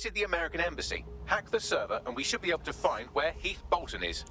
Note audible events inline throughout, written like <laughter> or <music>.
Is the American Embassy. Hack the server and we should be able to find where Heath Bolton is.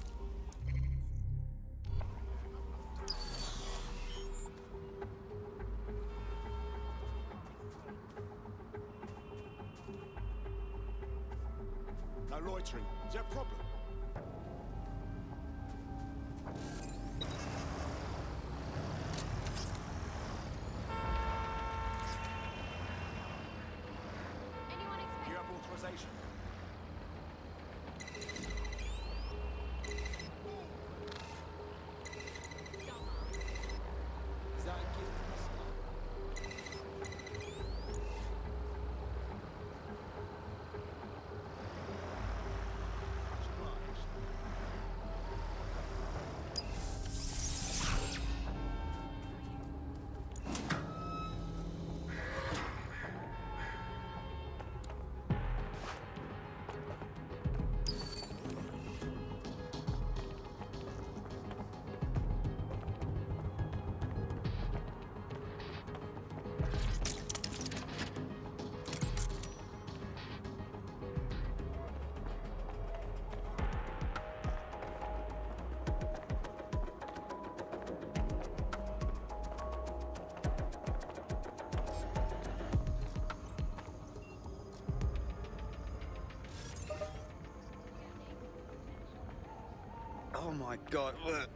Oh my god, look.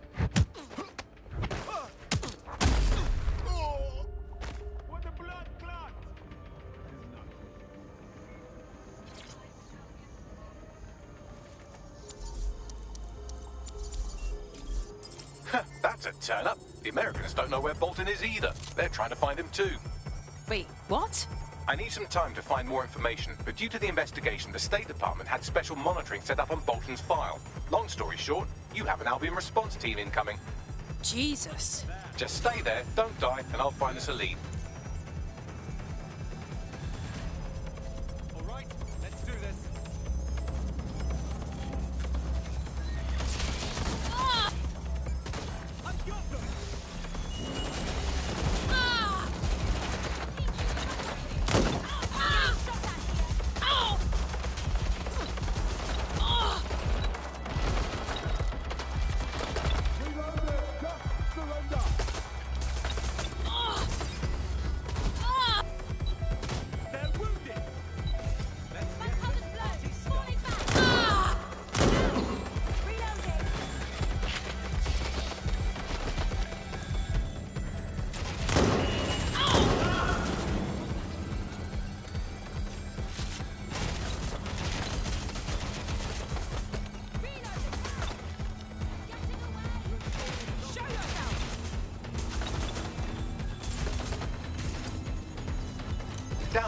What the blood clot? That's a turn up. The Americans don't know where Bolton is either. They're trying to find him too. Wait, what? I need some time to find more information, but due to the investigation, the State Department had special monitoring set up on Bolton's file. Long story short, you have an Albion response team incoming. Jesus. Just stay there, don't die, and I'll find us a lead.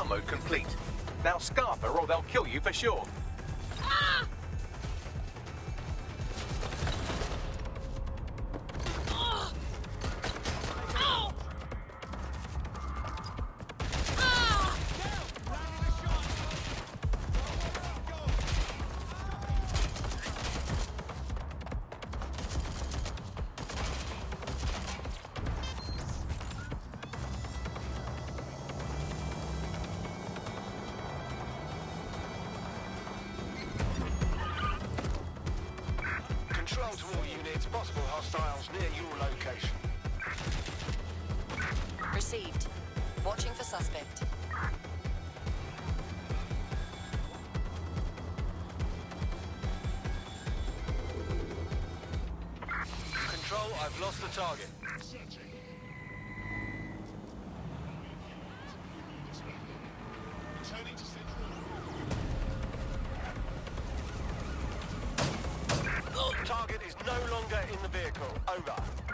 Download complete. Now scarper or they'll kill you for sure. Target is no longer in the vehicle. Over.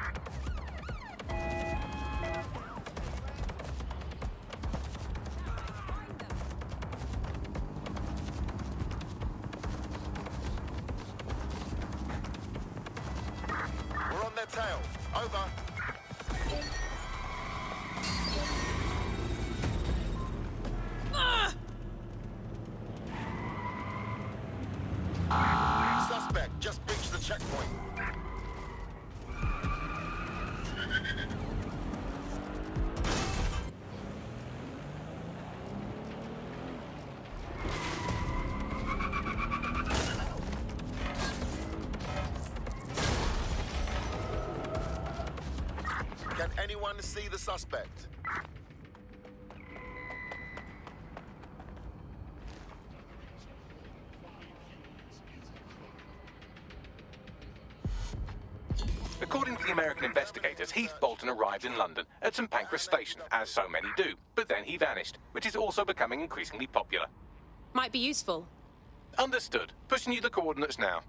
Suspect. According to the American investigators, Heath Bolton arrived in London at St Pancras Station, as so many do, but then he vanished, which is also becoming increasingly popular. Might be useful. Understood. Pushing you the coordinates now.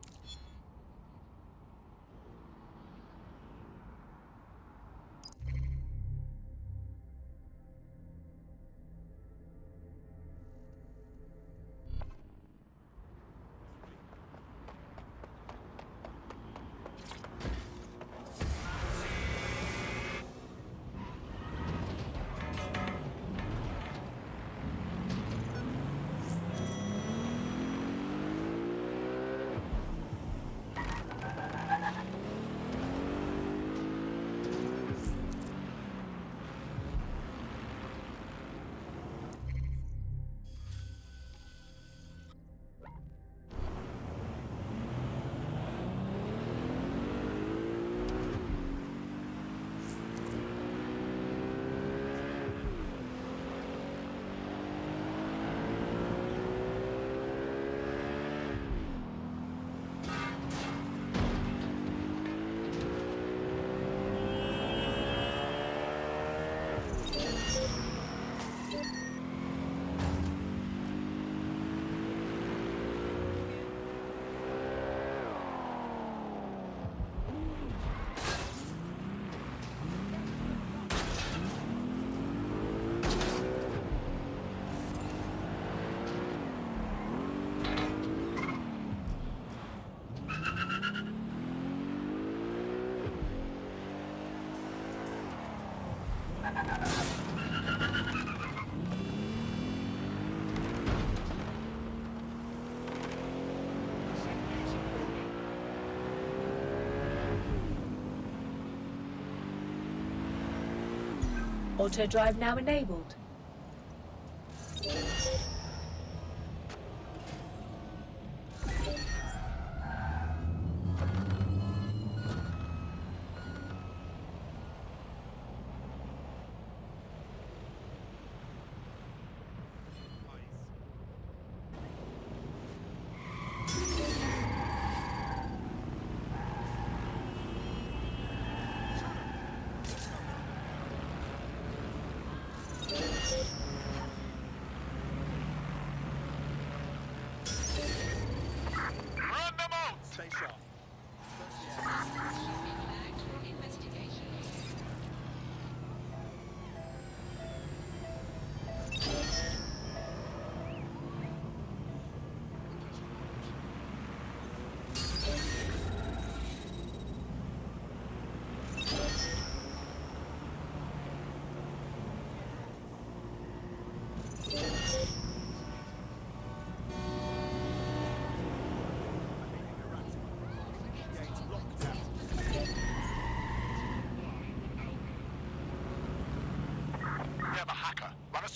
Auto drive now enabled.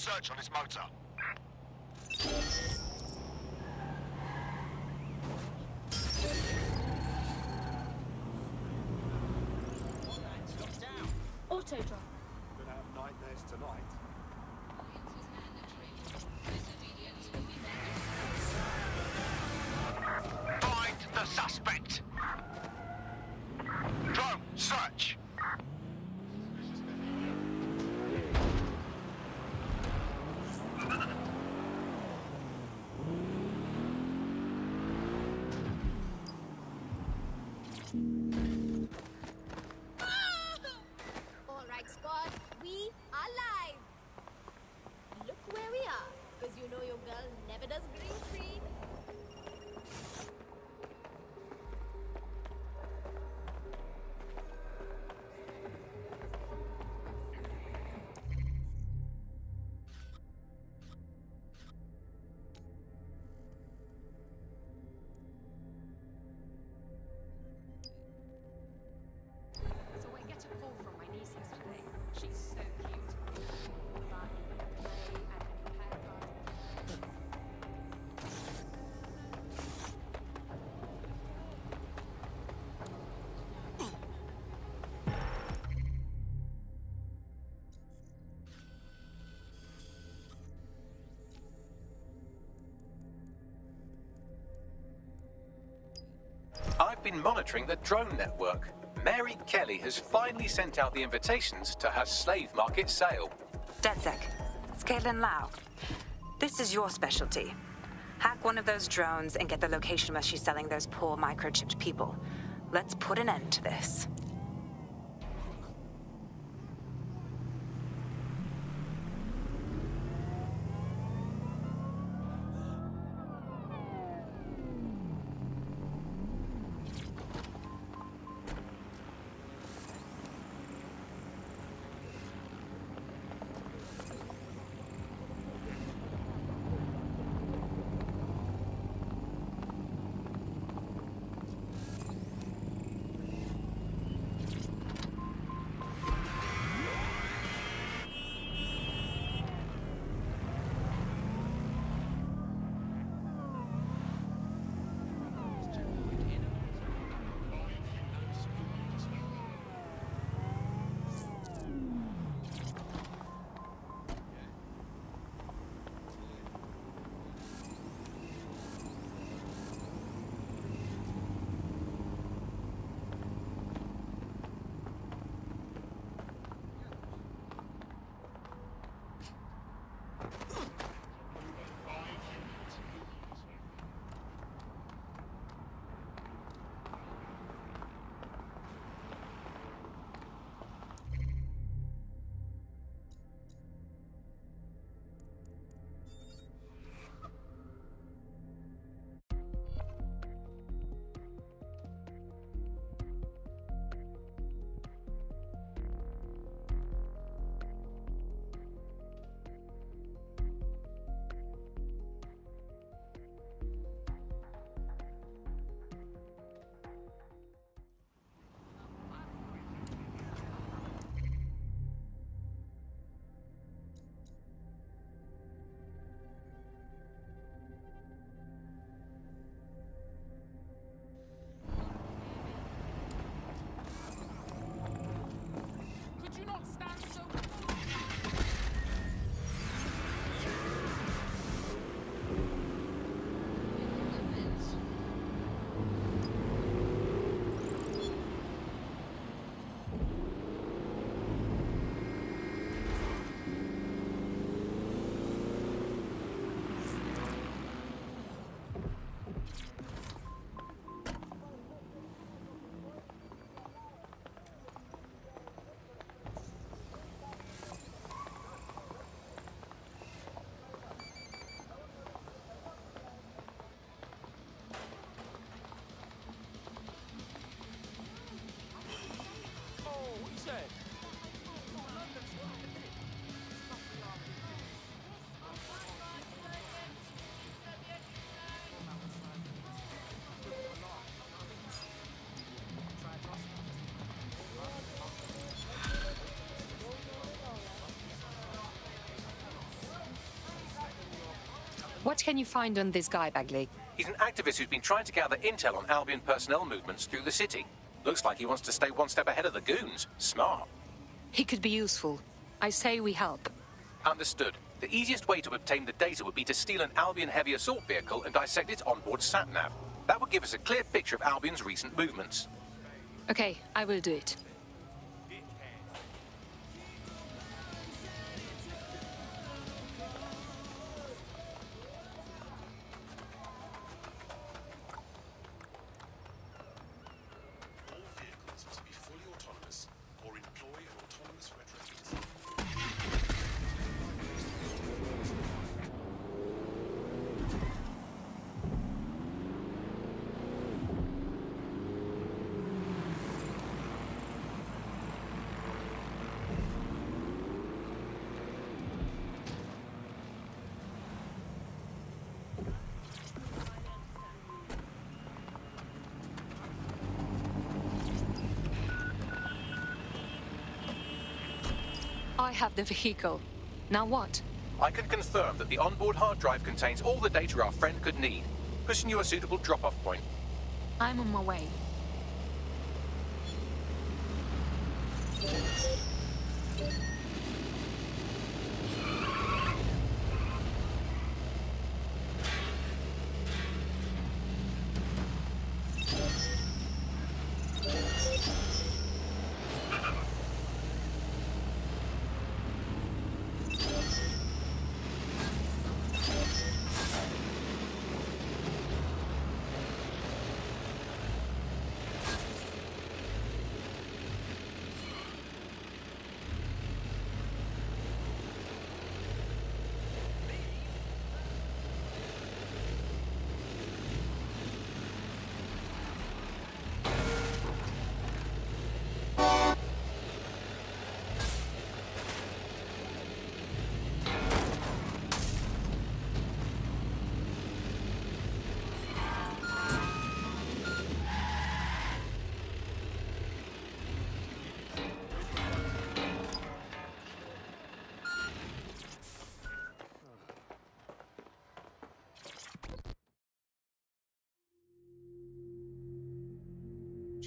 Search on his motor. Been monitoring the drone network. Mary Kelly has finally sent out the invitations to her slave market sale. DedSec, it's Caitlin Lau. This is your specialty. Hack one of those drones and get the location where she's selling those poor microchipped people. Let's put an end to this. What? What can you find on this guy, Bagley? He's an activist who's been trying to gather intel on Albion personnel movements through the city. Looks like he wants to stay one step ahead of the goons. Smart. He could be useful. I say we help. Understood. The easiest way to obtain the data would be to steal an Albion heavy assault vehicle and dissect its onboard satnav. That would give us a clear picture of Albion's recent movements. Okay, I will do it. Have the vehicle. Now what? I can confirm that the onboard hard drive contains all the data our friend could need, pushing you a suitable drop-off point. I'm on my way.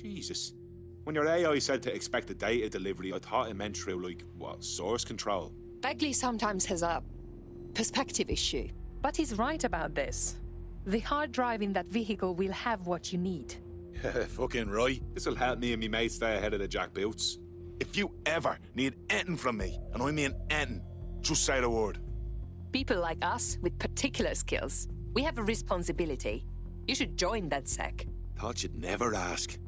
Jesus. When your AI said to expect a data delivery, I thought it meant through, like, what, source control? Bagley sometimes has a perspective issue. But he's right about this. The hard drive in that vehicle will have what you need. <laughs> Fucking right. This'll help me and me mates stay ahead of the jack boots. If you ever need anything from me, and I mean anything, just say the word. People like us with particular skills, we have a responsibility. You should join DedSec. Thought you'd never ask.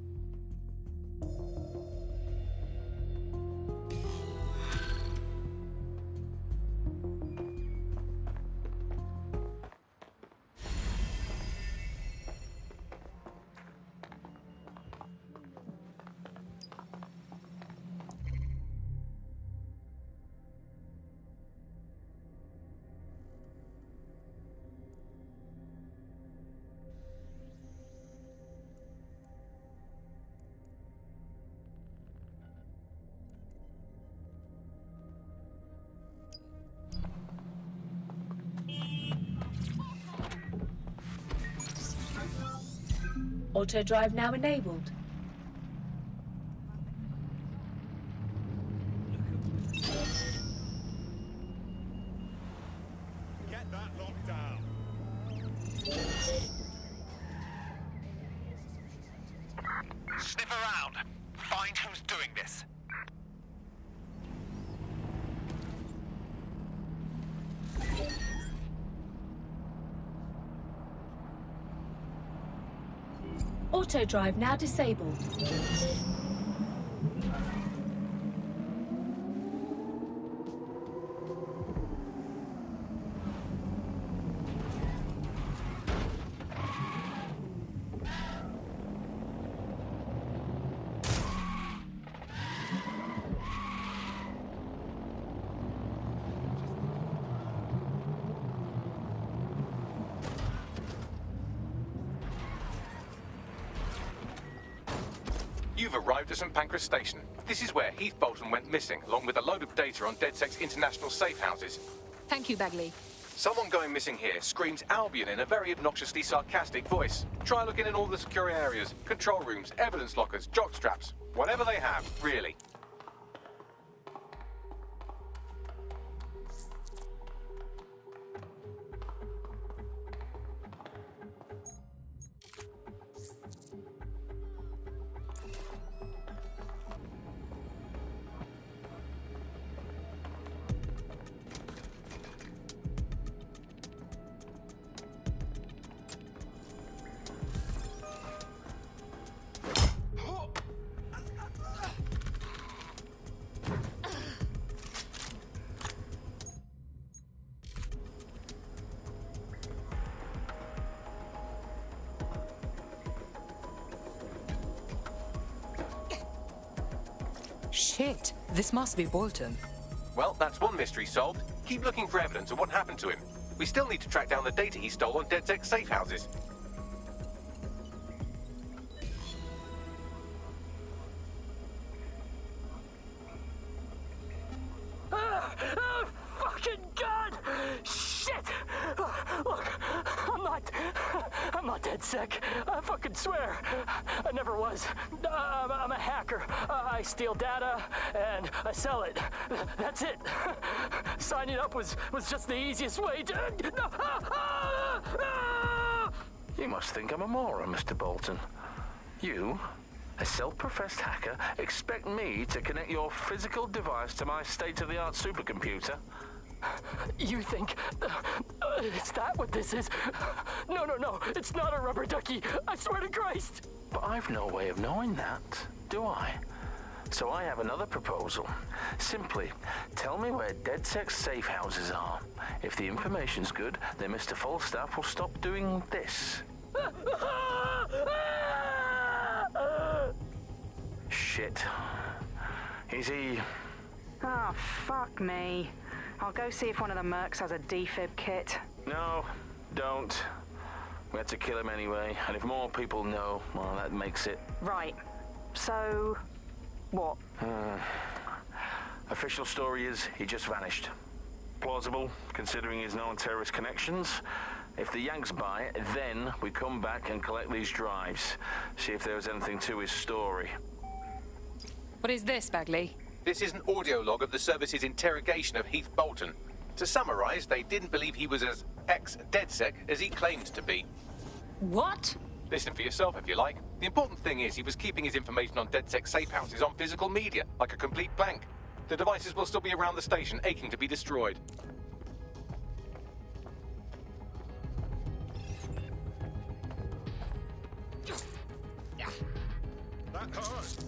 Auto drive now enabled. Drive now disabled. Pancras Station. This is where Heath Bolton went missing, along with a load of data on DedSec's international safe houses. Thank you, Bagley. Someone going missing here screams Albion in a very obnoxiously sarcastic voice. Try looking in all the secure areas, control rooms, evidence lockers, jock straps, whatever they have, really. Must be Bolton. Well, that's one mystery solved. Keep looking for evidence of what happened to him. We still need to track down the data he stole on DedSec safe houses. A self-professed hacker, expect me to connect your physical device to my state-of-the-art supercomputer? You think uh, is that what this is? No, no, no! It's not a rubber ducky. I swear to Christ! But I've no way of knowing that, do I? So I have another proposal. Simply, tell me where DedSec safe houses are. If the information's good, then Mr. Falstaff will stop doing this. <laughs> Shit. Is he... Oh, fuck me. I'll go see if one of the mercs has a defib kit. No, don't. We had to kill him anyway, and if more people know, well, that makes it... Right. So, what? Uh, official story is he just vanished. Plausible, considering his known terrorist connections. If the Yanks buy it, then we come back and collect these drives. See if there was anything to his story. What is this, Bagley? This is an audio log of the service's interrogation of Heath Bolton. To summarize, they didn't believe he was as ex-DedSec as he claimed to be. What? Listen for yourself if you like. The important thing is he was keeping his information on DedSec safe houses on physical media, like a complete blank. The devices will still be around the station, aching to be destroyed. That hurts.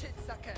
Shit, sucker.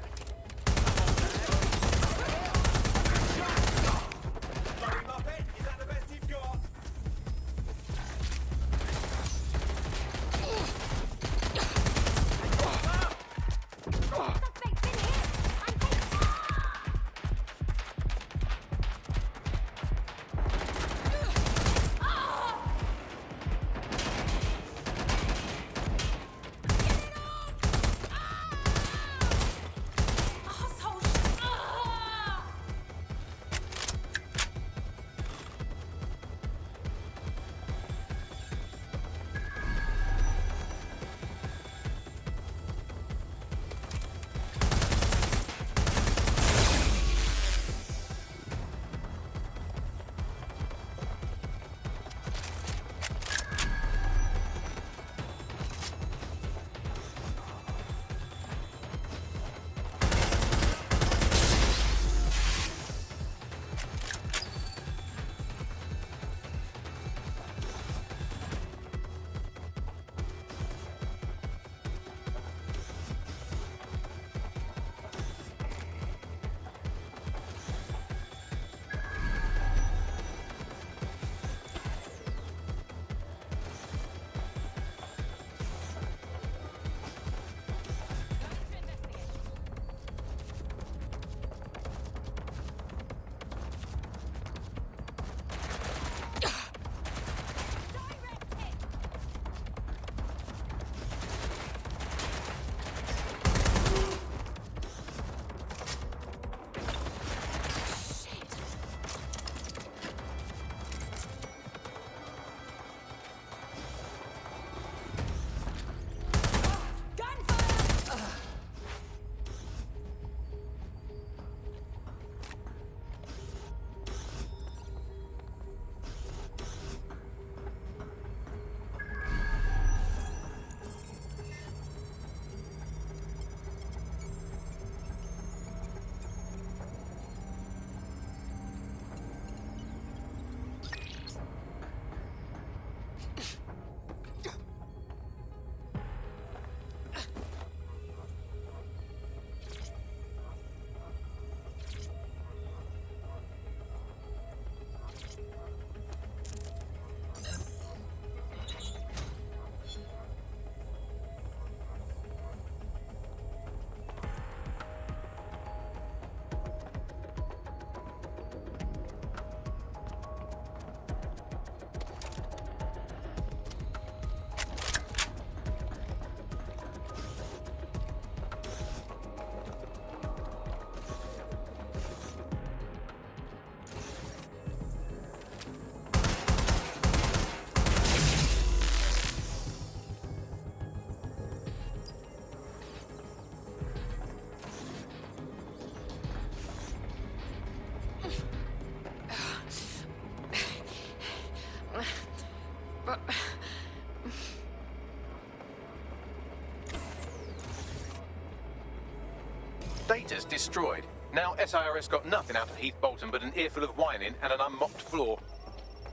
Data's destroyed. Now SIRS got nothing out of Heath Bolton but an earful of whining and an unmopped floor.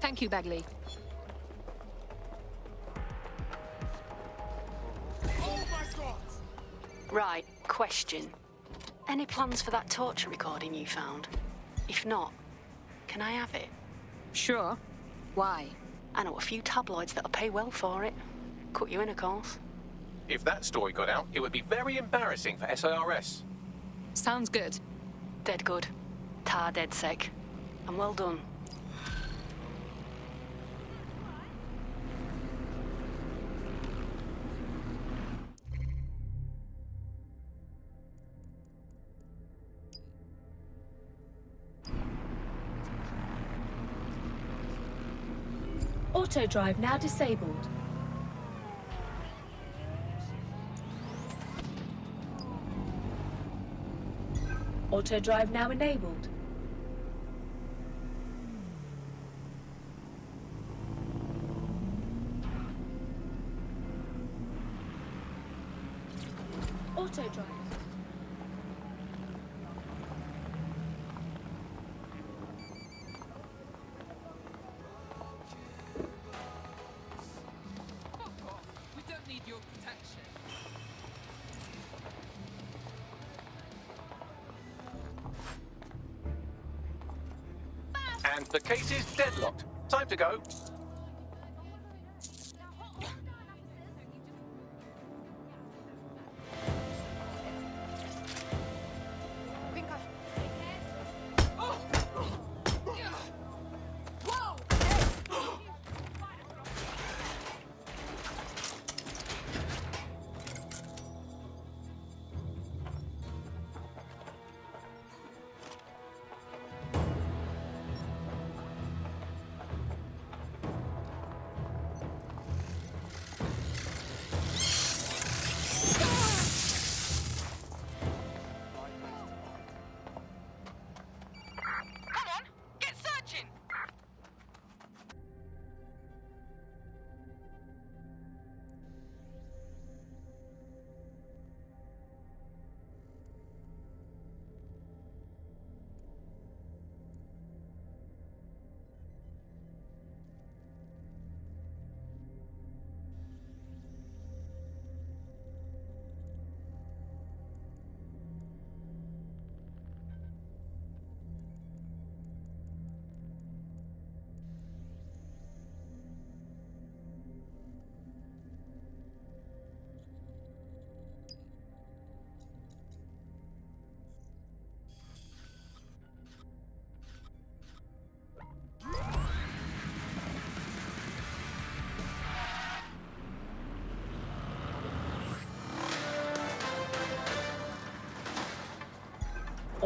Thank you, Bagley. Right, question. Any plans for that torture recording you found? If not, can I have it? Sure. Why? I know a few tabloids that'll pay well for it. Cut you in, of course. If that story got out, it would be very embarrassing for SIRS. Sounds good. Dead good. Tar DedSec. And well done. Auto drive now disabled. Auto drive now enabled. And the case is deadlocked. Time to go.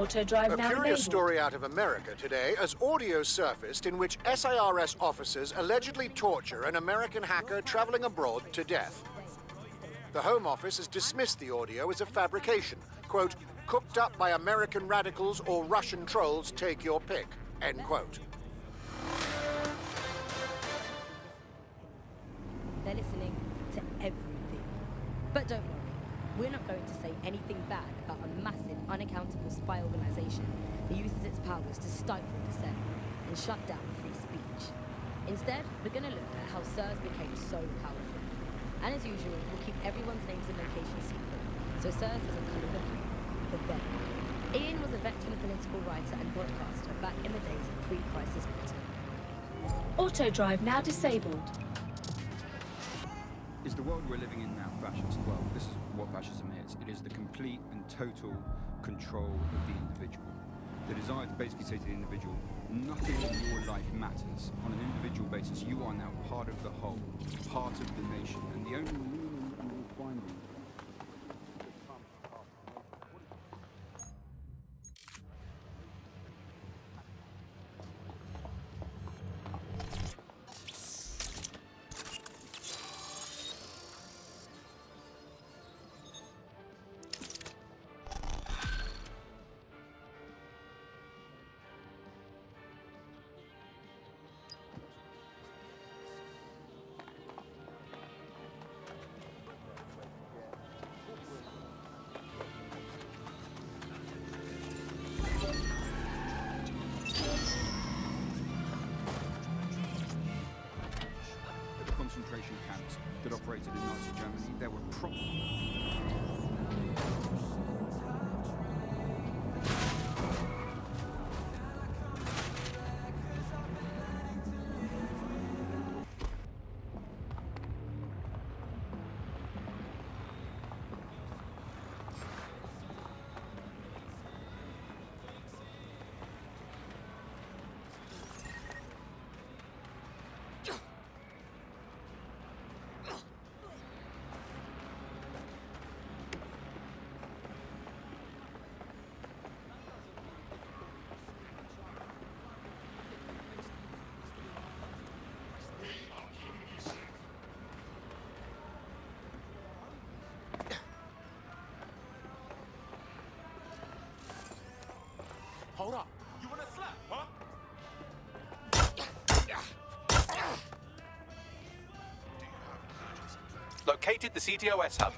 Auto drive A now curious story out of America today as audio surfaced in which SIRS officers allegedly torture an American hacker traveling abroad to death. The Home Office has dismissed the audio as a fabrication, quote, cooked up by American radicals or Russian trolls, take your pick, end quote. Shut down free speech. Instead, we're going to look at how SIRS became so powerful. And as usual, we'll keep everyone's names and locations secret, so SIRS doesn't come looking for them. Ian was a veteran political writer and broadcaster back in the days of pre-crisis Britain. Auto drive now disabled. Is the world we're living in now fascist? Well, this is what fascism is. It is the complete and total control of the individual. The desire to basically say to the individual, nothing in your life matters. On an individual basis, you are now part of the whole, part of the nation, and the only that operated in Nazi Germany, there were Hold up. You wanna slap, huh? Located the CTOS hub.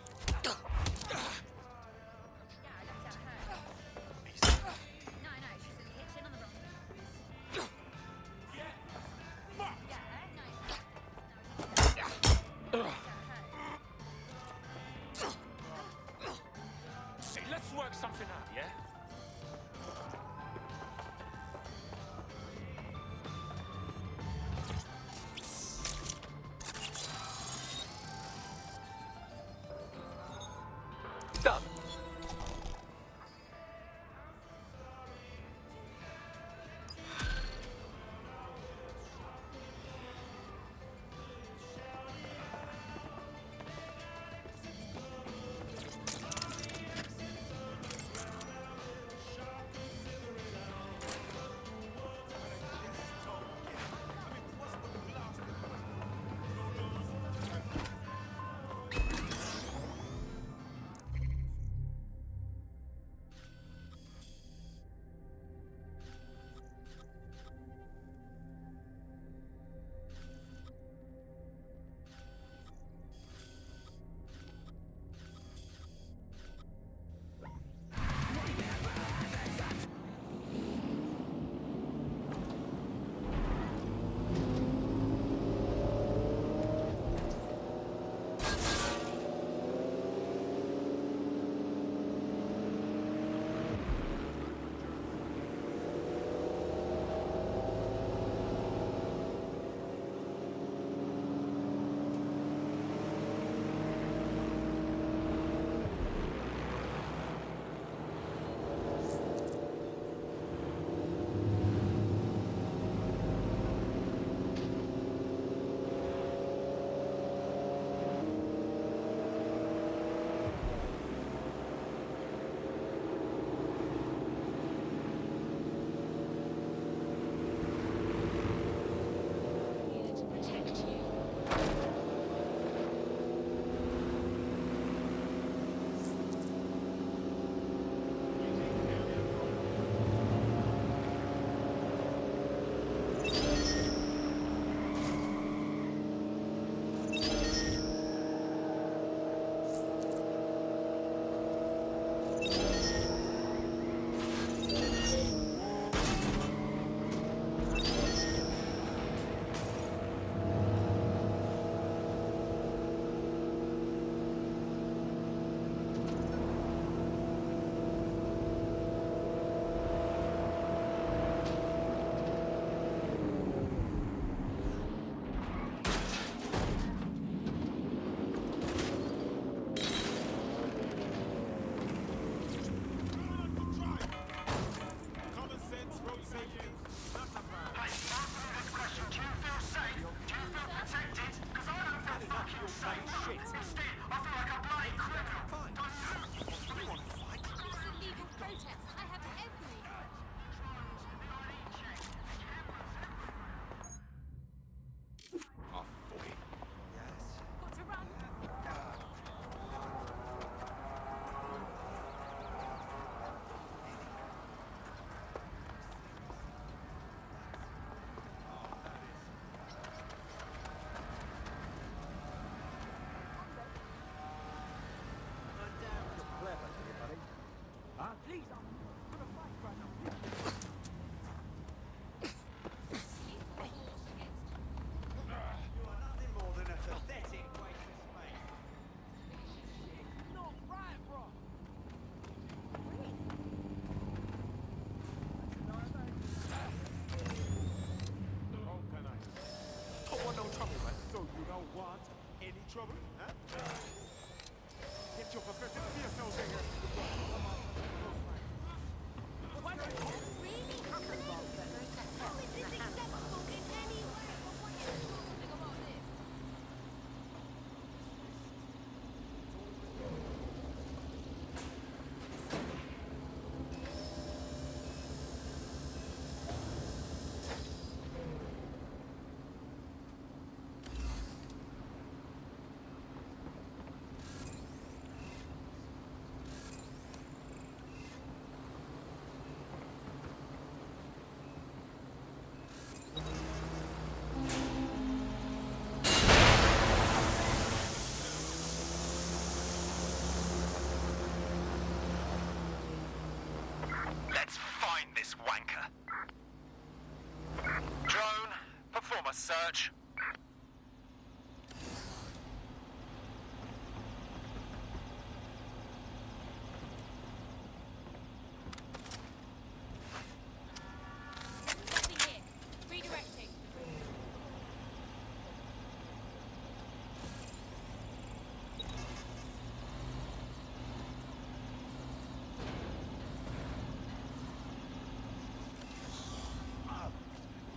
Must search.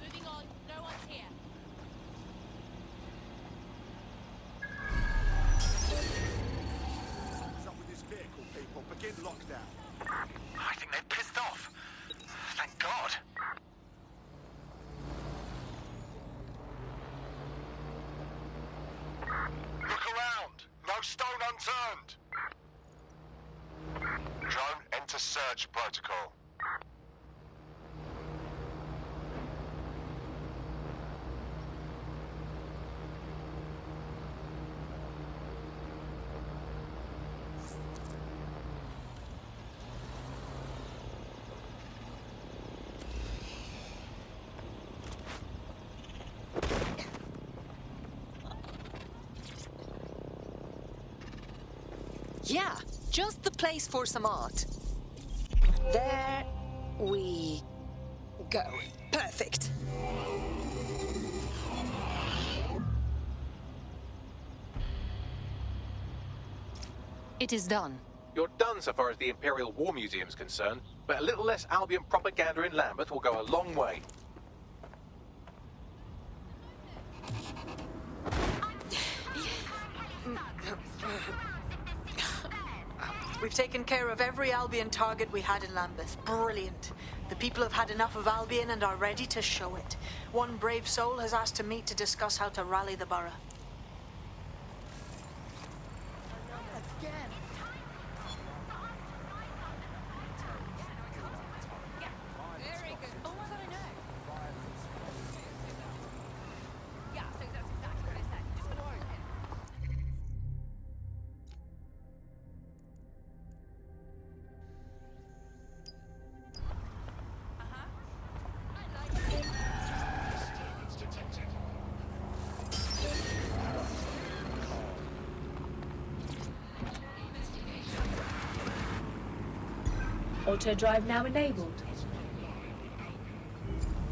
Moving on. No one's here. Something's up with this vehicle, people. Begin lockdown. I think they've pissed off. Thank God. Look around. No unturned. Drone, enter search protocol. Yeah, just the place for some art. There we go. Perfect. It is done. You're done so far as the Imperial War Museum's concerned, but a little less Albion propaganda in Lambeth will go a long way. Taken care of every Albion target we had in Lambeth. Brilliant. The people have had enough of Albion and are ready to show it. One brave soul has asked to meet to discuss how to rally the borough. Auto drive now enabled.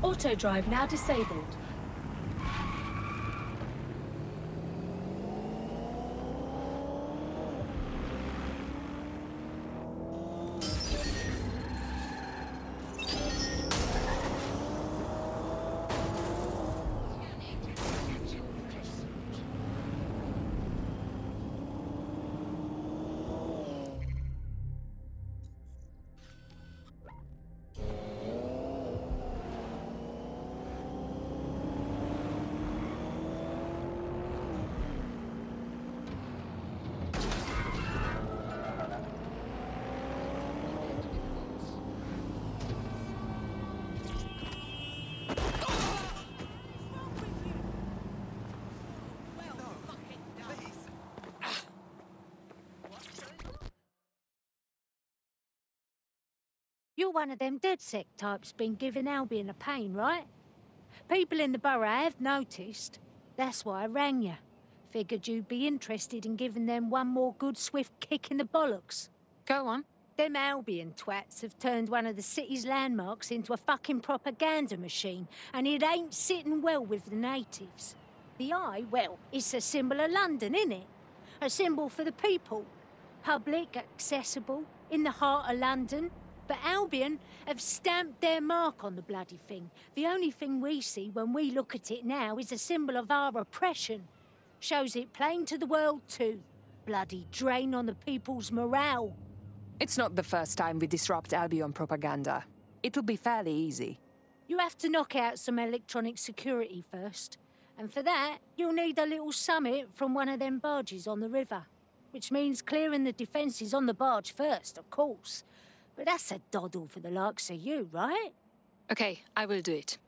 Auto drive now disabled. You're one of them DedSec types been giving Albion a pain, right? People in the borough have noticed. That's why I rang you. Figured you'd be interested in giving them one more good swift kick in the bollocks. Go on. Them Albion twats have turned one of the city's landmarks into a fucking propaganda machine, and it ain't sitting well with the natives. The eye, well, it's a symbol of London, innit? A symbol for the people. Public, accessible, in the heart of London. But Albion have stamped their mark on the bloody thing. The only thing we see when we look at it now is a symbol of our oppression. Shows it plain to the world too. Bloody drain on the people's morale. It's not the first time we disrupt Albion propaganda. It'll be fairly easy. You have to knock out some electronic security first. And for that, you'll need a little summit from one of them barges on the river. Which means clearing the defences on the barge first, of course. But that's a doddle for the likes of you, right? Okay, I will do it.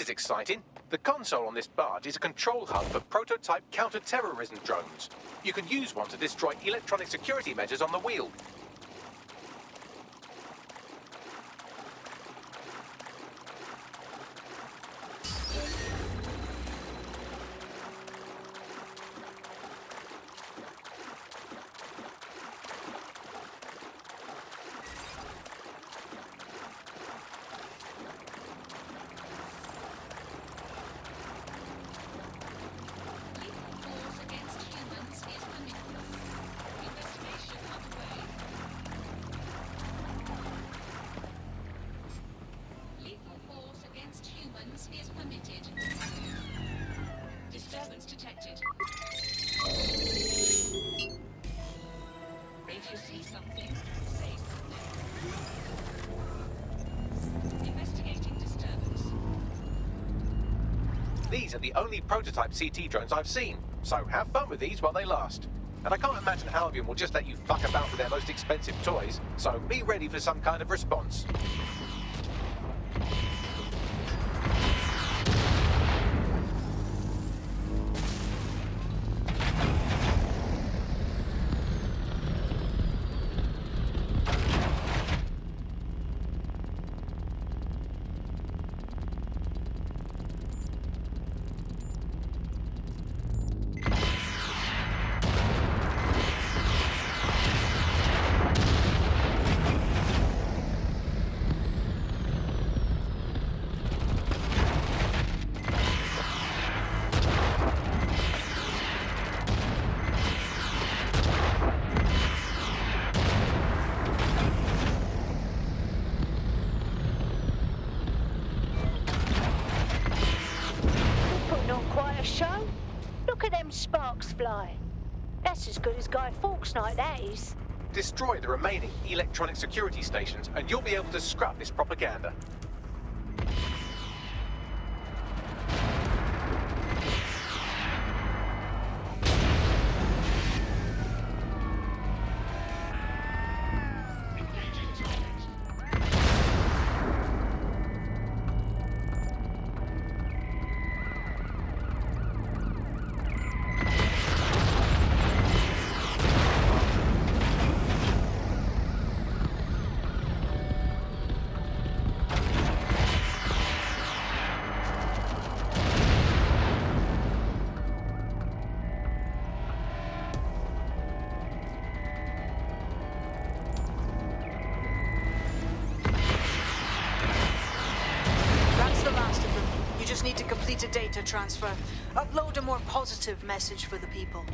This is exciting. The console on this barge is a control hub for prototype counter-terrorism drones. You can use one to destroy electronic security measures on the wheel. If you see something, say something. Investigating disturbance. These are the only prototype CT drones I've seen, so have fun with these while they last. And I can't imagine Albion will just let you fuck about with their most expensive toys, so be ready for some kind of response. Putting on quite a show. Look at them sparks fly. That's as good as Guy Fawkes night, that is. Destroy the remaining electronic security stations, and you'll be able to scrap this propaganda. Data transfer. Upload a more positive message for the people.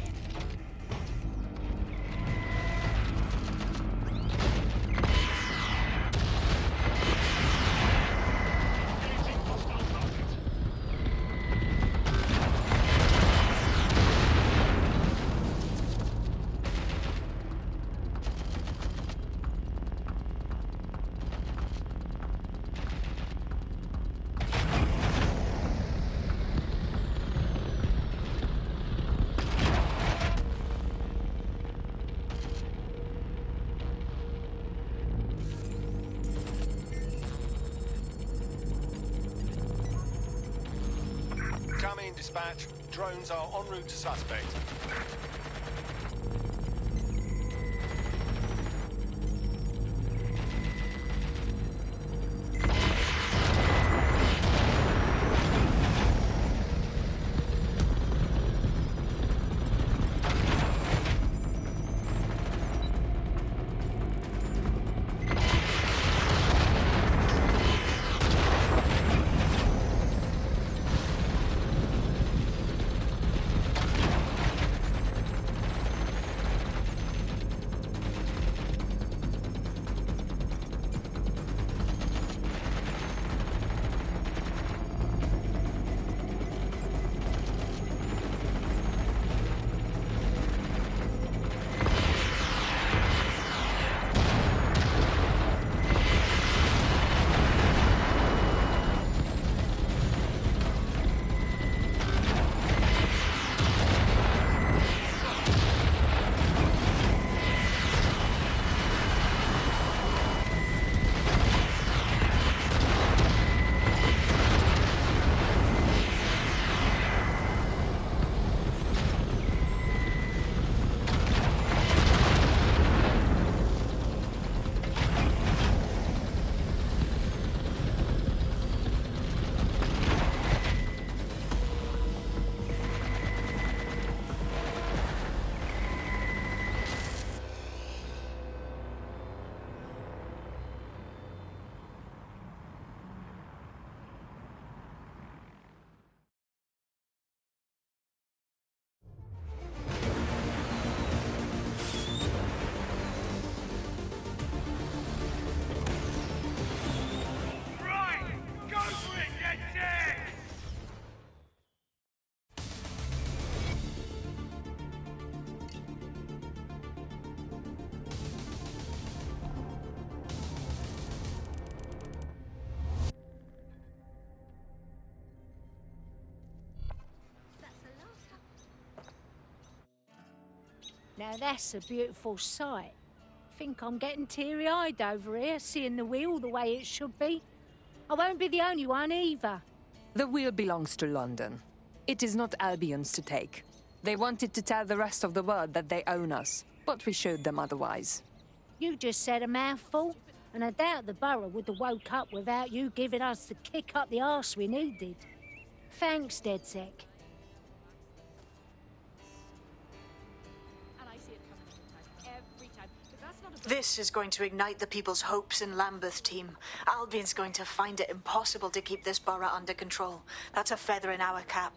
Drones are en route to suspect. Now that's a beautiful sight. Think I'm getting teary-eyed over here, seeing the wheel the way it should be. I won't be the only one either. The wheel belongs to London. It is not Albion's to take. They wanted to tell the rest of the world that they own us, but we showed them otherwise. You just said a mouthful, and I doubt the borough would have woke up without you giving us the kick up the arse we needed. Thanks, DedSec. This is going to ignite the people's hopes in Lambeth, team. Albion's going to find it impossible to keep this borough under control. That's a feather in our cap.